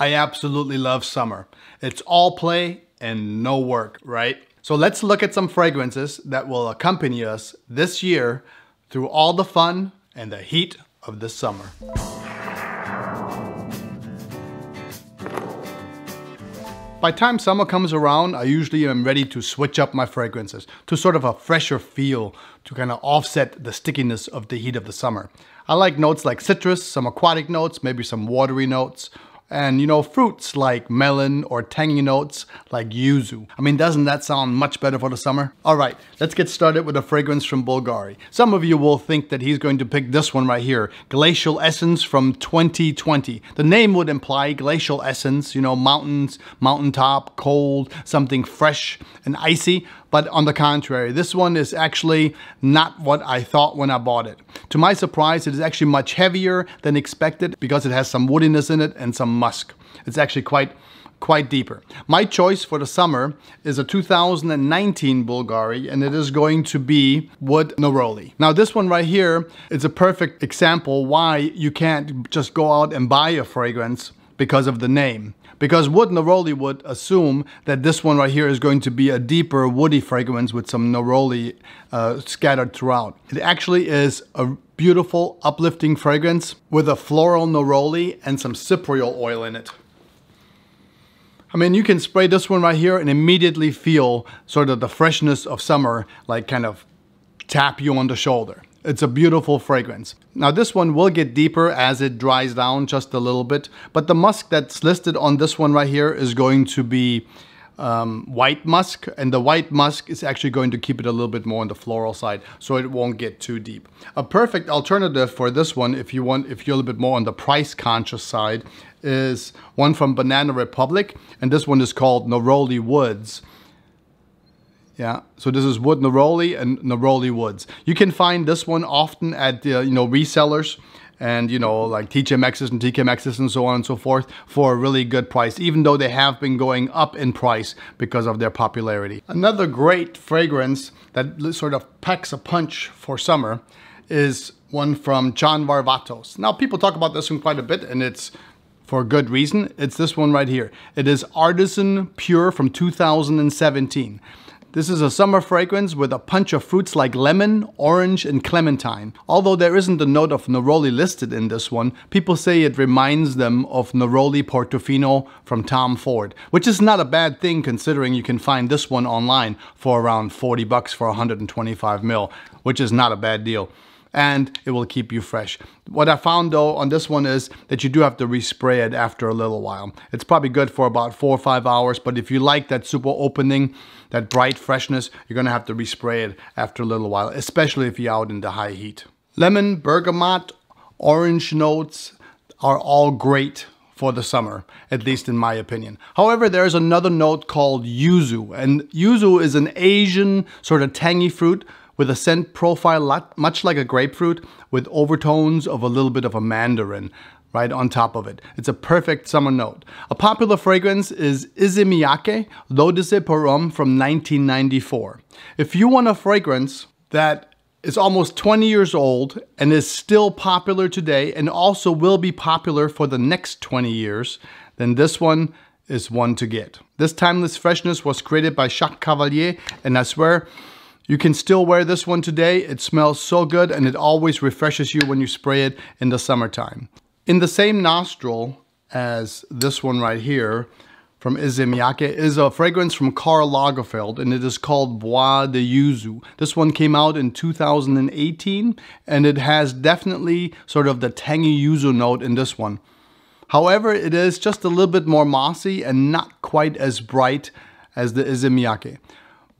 I absolutely love summer. It's all play and no work, right? So let's look at some fragrances that will accompany us this year through all the fun and the heat of the summer. By time summer comes around, I usually am ready to switch up my fragrances to sort of a fresher feel to kind of offset the stickiness of the heat of the summer. I like notes like citrus, some aquatic notes, maybe some watery notes, and you know, fruits like melon or tangy notes like yuzu. I mean, doesn't that sound much better for the summer? All right, let's get started with a fragrance from Bulgari. Some of you will think that he's going to pick this one right here, Glacial Essence from 2020. The name would imply glacial essence, you know, mountains, mountaintop, cold, something fresh and icy. But on the contrary, this one is actually not what I thought when I bought it. To my surprise, it is actually much heavier than expected because it has some woodiness in it and some musk. It's actually quite quite deeper. My choice for the summer is a 2019 Bulgari and it is going to be Wood Neroli. Now this one right here is a perfect example why you can't just go out and buy a fragrance because of the name. Because Wood Neroli would assume that this one right here is going to be a deeper woody fragrance with some neroli uh, scattered throughout. It actually is a beautiful uplifting fragrance with a floral neroli and some cypriol oil in it. I mean, you can spray this one right here and immediately feel sort of the freshness of summer, like kind of tap you on the shoulder. It's a beautiful fragrance. Now this one will get deeper as it dries down just a little bit, but the musk that's listed on this one right here is going to be um, white musk and the white musk is actually going to keep it a little bit more on the floral side so it won't get too deep. A perfect alternative for this one if you want if you're a little bit more on the price conscious side is one from Banana Republic and this one is called Neroli Woods. Yeah, so this is Wood Neroli and Neroli Woods. You can find this one often at the, you know, resellers and you know like TJ Maxx and TK Maxx and so on and so forth for a really good price even though they have been going up in price because of their popularity. Another great fragrance that sort of packs a punch for summer is one from John Varvatos. Now people talk about this one quite a bit and it's for good reason. It's this one right here. It is Artisan Pure from 2017. This is a summer fragrance with a punch of fruits like lemon, orange, and clementine. Although there isn't a note of neroli listed in this one, people say it reminds them of Neroli Portofino from Tom Ford, which is not a bad thing considering you can find this one online for around 40 bucks for 125 mil, which is not a bad deal and it will keep you fresh. What I found though on this one is that you do have to respray it after a little while. It's probably good for about four or five hours, but if you like that super opening, that bright freshness, you're gonna have to respray it after a little while, especially if you're out in the high heat. Lemon, bergamot, orange notes are all great for the summer, at least in my opinion. However, there's another note called yuzu, and yuzu is an Asian sort of tangy fruit with a scent profile much like a grapefruit with overtones of a little bit of a mandarin right on top of it. It's a perfect summer note. A popular fragrance is Issey Miyake L'Eau de Porum from 1994. If you want a fragrance that is almost 20 years old and is still popular today and also will be popular for the next 20 years, then this one is one to get. This timeless freshness was created by Jacques Cavallier and I swear you can still wear this one today. It smells so good and it always refreshes you when you spray it in the summertime. In the same nostril as this one right here from Issey is a fragrance from Karl Lagerfeld and it is called Bois de Yuzu. This one came out in 2018 and it has definitely sort of the tangy yuzu note in this one. However, it is just a little bit more mossy and not quite as bright as the Issey Miyake.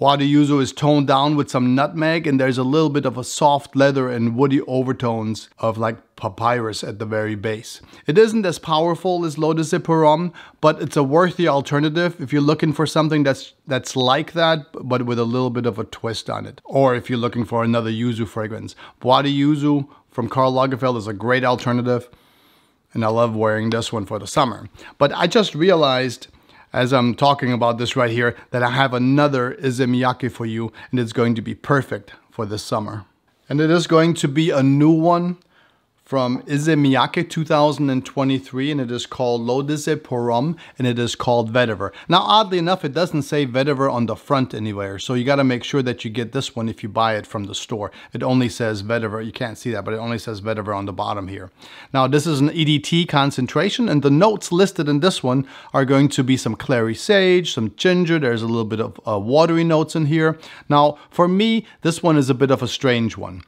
Bois Yuzu is toned down with some nutmeg and there's a little bit of a soft leather and woody overtones of like papyrus at the very base. It isn't as powerful as L'Eau de but it's a worthy alternative if you're looking for something that's that's like that, but with a little bit of a twist on it. Or if you're looking for another Yuzu fragrance. Bois de Yuzu from Karl Lagerfeld is a great alternative. And I love wearing this one for the summer. But I just realized as I'm talking about this right here, that I have another Issey Miyake for you and it's going to be perfect for this summer. And it is going to be a new one from Issey Miyake 2023 and it is called de Porum and it is called Vetiver. Now oddly enough it doesn't say Vetiver on the front anywhere so you got to make sure that you get this one if you buy it from the store. It only says Vetiver, you can't see that but it only says Vetiver on the bottom here. Now this is an EDT concentration and the notes listed in this one are going to be some clary sage, some ginger, there's a little bit of uh, watery notes in here. Now for me this one is a bit of a strange one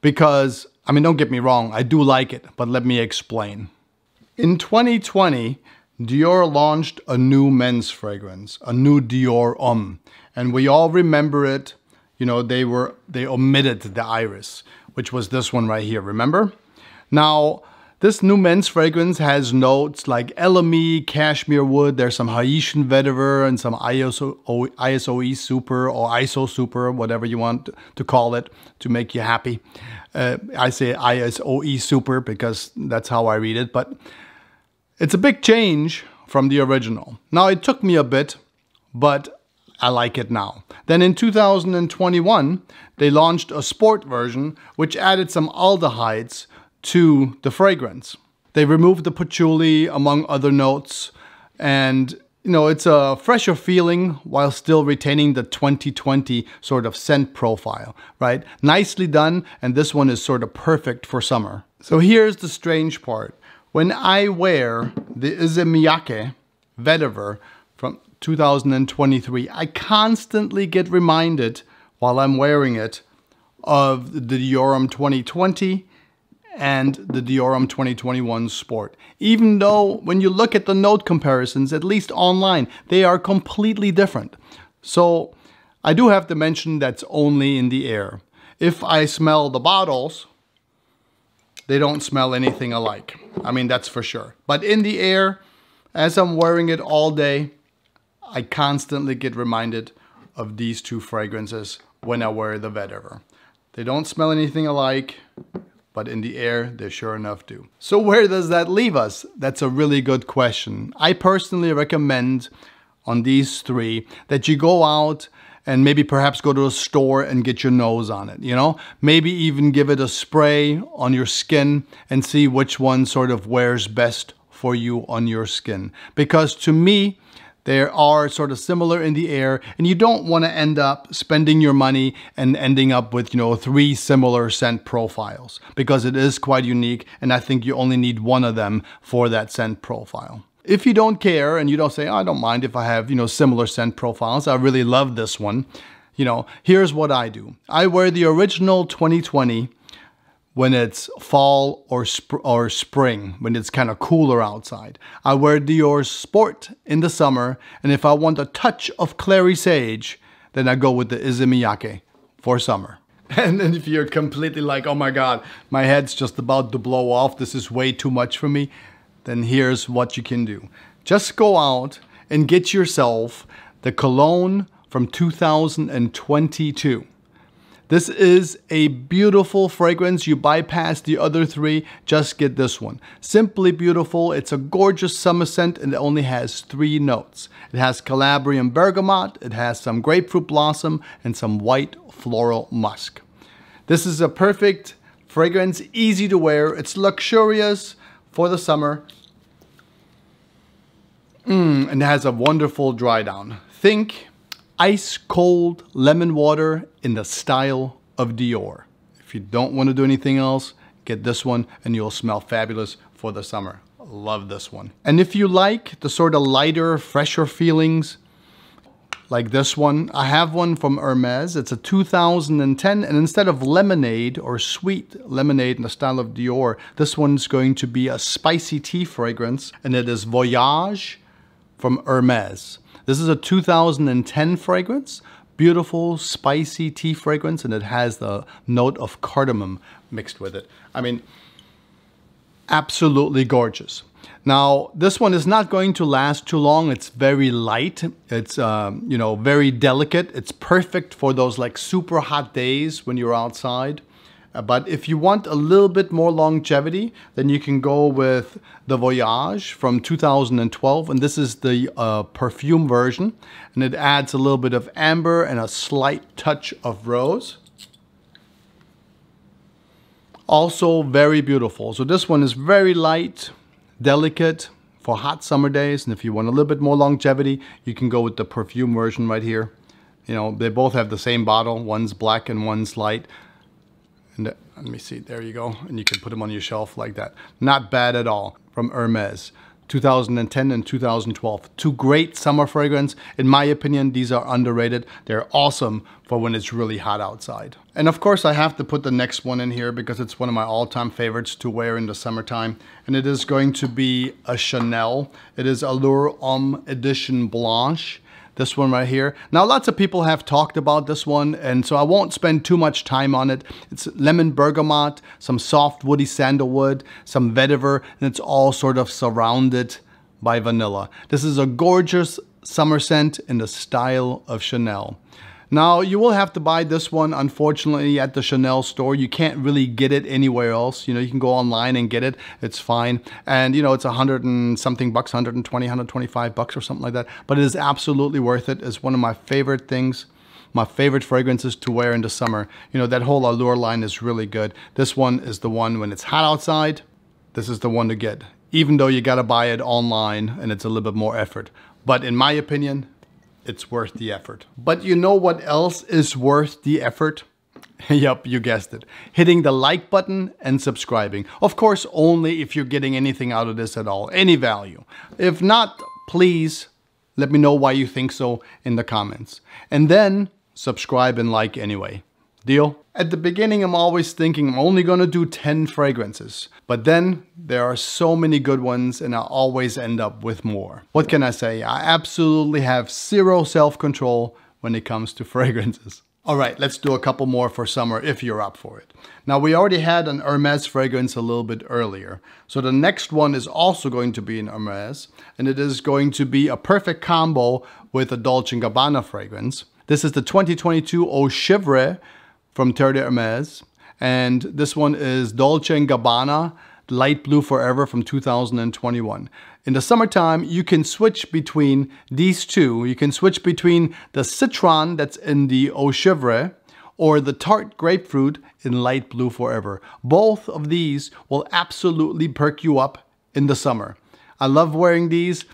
because I mean, don't get me wrong, I do like it, but let me explain. In 2020, Dior launched a new men's fragrance, a new Dior Homme, and we all remember it. You know, they were they omitted the iris, which was this one right here, remember? Now, this new men's fragrance has notes like elemi, cashmere wood, there's some Haitian vetiver and some ISO, ISOE super or ISO super, whatever you want to call it to make you happy. Uh, I say ISOE super because that's how I read it, but it's a big change from the original. Now, it took me a bit, but I like it now. Then in 2021, they launched a sport version which added some aldehydes to the fragrance. They removed the patchouli among other notes and you know, it's a fresher feeling while still retaining the 2020 sort of scent profile, right? Nicely done, and this one is sort of perfect for summer. So here's the strange part. When I wear the Issey Miyake vetiver from 2023, I constantly get reminded while I'm wearing it of the Homme 2020 and the Dior Homme 2021 Sport. Even though when you look at the note comparisons, at least online, they are completely different. So I do have to mention that's only in the air. If I smell the bottles, they don't smell anything alike. I mean, that's for sure. But in the air, as I'm wearing it all day, I constantly get reminded of these two fragrances when I wear the vetiver. They don't smell anything alike but in the air, they sure enough do. So where does that leave us? That's a really good question. I personally recommend on these three that you go out and maybe perhaps go to a store and get your nose on it, you know? Maybe even give it a spray on your skin and see which one sort of wears best for you on your skin. Because to me, they are sort of similar in the air, and you don't want to end up spending your money and ending up with, you know, three similar scent profiles because it is quite unique, and I think you only need one of them for that scent profile. If you don't care and you don't say, I don't mind if I have, you know, similar scent profiles, I really love this one. You know, here's what I do. I wear the original 2020 when it's fall or, sp or spring, when it's kind of cooler outside. I wear Dior Sport in the summer, and if I want a touch of clary sage, then I go with the Issey Miyake for summer. And then if you're completely like, oh my God, my head's just about to blow off, this is way too much for me, then here's what you can do. Just go out and get yourself the cologne from 2022. This is a beautiful fragrance. You bypass the other three, just get this one. Simply beautiful. It's a gorgeous summer scent and it only has three notes. It has Calabrian bergamot, it has some grapefruit blossom, and some white floral musk. This is a perfect fragrance, easy to wear. It's luxurious for the summer. Mm, and it has a wonderful dry down. Think ice cold lemon water in the style of Dior. If you don't want to do anything else, get this one and you'll smell fabulous for the summer. Love this one. And if you like the sort of lighter, fresher feelings, like this one. I have one from Hermes. It's a 2010, and instead of lemonade or sweet lemonade in the style of Dior, this one's going to be a spicy tea fragrance, and it is Voyage from Hermes. This is a 2010 fragrance, beautiful spicy tea fragrance, and it has the note of cardamom mixed with it. I mean, absolutely gorgeous. Now, this one is not going to last too long. It's very light. It's, um, you know, very delicate. It's perfect for those like super hot days when you're outside. Uh, but if you want a little bit more longevity, then you can go with the Voyage from 2012. And this is the uh, perfume version. And it adds a little bit of amber and a slight touch of rose. Also very beautiful. So this one is very light, delicate for hot summer days. And if you want a little bit more longevity, you can go with the perfume version right here. You know, they both have the same bottle. One's black and one's light. And the, let me see, there you go. And you can put them on your shelf like that. Not bad at all from Hermes. 2010 and 2012. Two great summer fragrance. In my opinion, these are underrated. They're awesome for when it's really hot outside. And of course, I have to put the next one in here because it's one of my all-time favorites to wear in the summertime. And it is going to be a Chanel. It is Allure Homme Edition Blanche this one right here. Now, lots of people have talked about this one, and so I won't spend too much time on it. It's lemon bergamot, some soft woody sandalwood, some vetiver, and it's all sort of surrounded by vanilla. This is a gorgeous summer scent in the style of Chanel. Now, you will have to buy this one, unfortunately, at the Chanel store. You can't really get it anywhere else. You know, you can go online and get it. It's fine. And, you know, it's a hundred and something bucks, 120, 125 bucks or something like that. But it is absolutely worth it. It's one of my favorite things my favorite fragrances to wear in the summer. You know, that whole Allure line is really good. This one is the one when it's hot outside. This is the one to get, even though you got to buy it online and it's a little bit more effort. But in my opinion, it's worth the effort. But you know what else is worth the effort? yep, you guessed it. Hitting the like button and subscribing. Of course, only if you're getting anything out of this at all, any value. If not, please let me know why you think so in the comments. And then subscribe and like anyway. Deal? At the beginning, I'm always thinking I'm only gonna do 10 fragrances. But then there are so many good ones and I always end up with more. What can I say? I absolutely have zero self-control when it comes to fragrances. All right, let's do a couple more for summer if you're up for it. Now we already had an Hermes fragrance a little bit earlier. So the next one is also going to be an Hermes and it is going to be a perfect combo with a Dolce & Gabbana fragrance. This is the 2022 Eau Givrée from Terre d'Hermes. And this one is Dolce & Gabbana Light Blue Forever from 2021. In the summertime, you can switch between these two. You can switch between the citron that's in the Eau or the tart grapefruit in Light Blue Forever. Both of these will absolutely perk you up in the summer. I love wearing these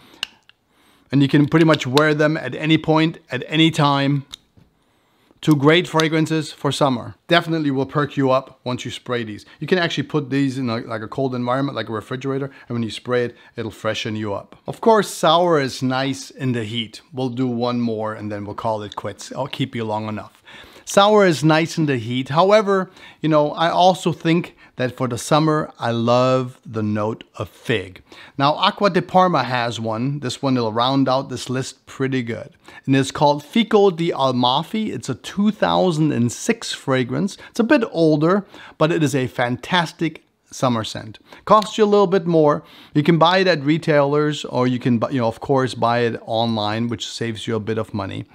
and you can pretty much wear them at any point, at any time. Two great fragrances for summer. Definitely will perk you up once you spray these. You can actually put these in a, like a cold environment, like a refrigerator, and when you spray it, it'll freshen you up. Of course, sour is nice in the heat. We'll do one more and then we'll call it quits. I'll keep you long enough. Sour is nice in the heat. However, you know, I also think that for the summer, I love the note of fig. Now, Acqua di Parma has one. This one will round out this list pretty good. And it's called Fico di Amalfi. It's a 2006 fragrance. It's a bit older, but it is a fantastic summer scent. Costs you a little bit more. You can buy it at retailers or you can, you know, of course, buy it online, which saves you a bit of money.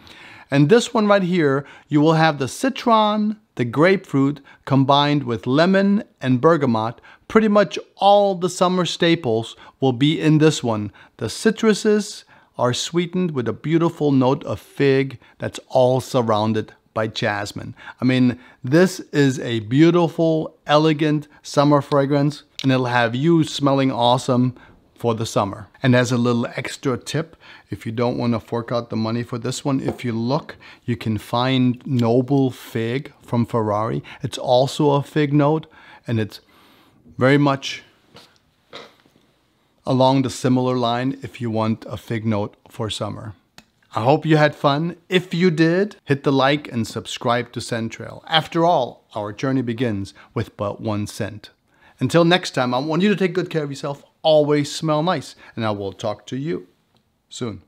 And this one right here, you will have the citron, the grapefruit combined with lemon and bergamot. Pretty much all the summer staples will be in this one. The citruses are sweetened with a beautiful note of fig that's all surrounded by jasmine. I mean, this is a beautiful, elegant summer fragrance and it'll have you smelling awesome for the summer. And as a little extra tip, if you don't want to fork out the money for this one, if you look, you can find Noble Fig from Ferrari. It's also a fig note and it's very much along the similar line if you want a fig note for summer. I hope you had fun. If you did, hit the like and subscribe to Scent After all, our journey begins with but one scent. Until next time, I want you to take good care of yourself always smell nice. And I will talk to you soon.